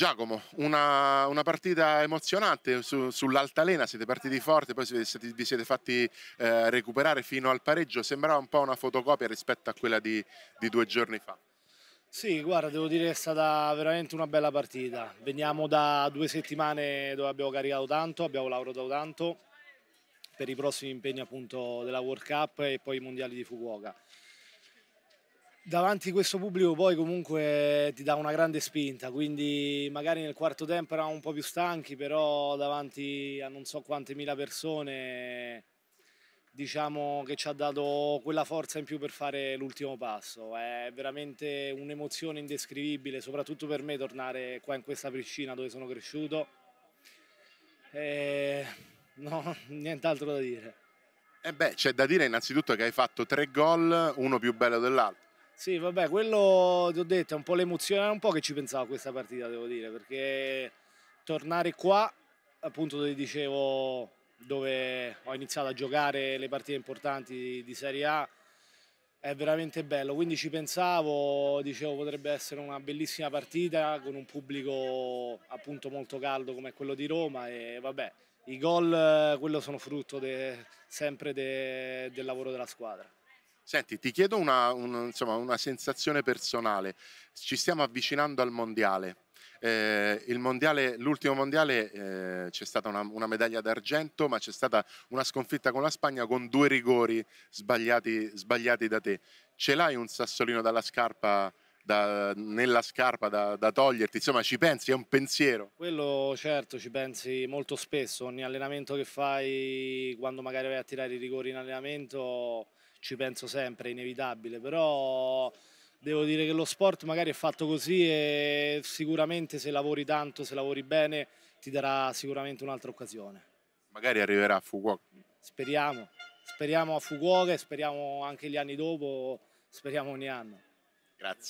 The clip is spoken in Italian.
Giacomo, una, una partita emozionante su, sull'altalena, siete partiti forti, poi vi siete fatti eh, recuperare fino al pareggio, sembrava un po' una fotocopia rispetto a quella di, di due giorni fa. Sì, guarda, devo dire che è stata veramente una bella partita. Veniamo da due settimane dove abbiamo caricato tanto, abbiamo lavorato tanto per i prossimi impegni appunto della World Cup e poi i mondiali di Fukuoka davanti a questo pubblico poi comunque ti dà una grande spinta, quindi magari nel quarto tempo eravamo un po' più stanchi, però davanti a non so quante mila persone diciamo che ci ha dato quella forza in più per fare l'ultimo passo. È veramente un'emozione indescrivibile, soprattutto per me tornare qua in questa piscina dove sono cresciuto. E... No, nient'altro da dire. Eh beh, c'è da dire innanzitutto che hai fatto tre gol, uno più bello dell'altro. Sì, vabbè, quello ti ho detto è un po' l'emozione, un po' che ci pensavo a questa partita, devo dire, perché tornare qua, appunto dove dicevo, dove ho iniziato a giocare le partite importanti di Serie A, è veramente bello, quindi ci pensavo, dicevo potrebbe essere una bellissima partita con un pubblico appunto molto caldo come quello di Roma e vabbè, i gol quello sono frutto de, sempre de, del lavoro della squadra. Senti, ti chiedo una, un, insomma, una sensazione personale. Ci stiamo avvicinando al mondiale. Eh, mondiale l'ultimo mondiale eh, c'è stata una, una medaglia d'argento, ma c'è stata una sconfitta con la Spagna con due rigori sbagliati, sbagliati da te. Ce l'hai un sassolino dalla scarpa? Da, nella scarpa da, da, toglierti, insomma ci pensi, è un pensiero. Quello certo ci pensi molto spesso, ogni allenamento che fai, quando magari vai a tirare i rigori in allenamento, ci penso sempre, è inevitabile, però devo dire che lo sport magari è fatto così e sicuramente se lavori tanto, se lavori bene, ti darà sicuramente un'altra occasione. Magari arriverà a Fukuoka. Speriamo, speriamo a Fukuoka e speriamo anche gli anni dopo, speriamo ogni anno. Grazie.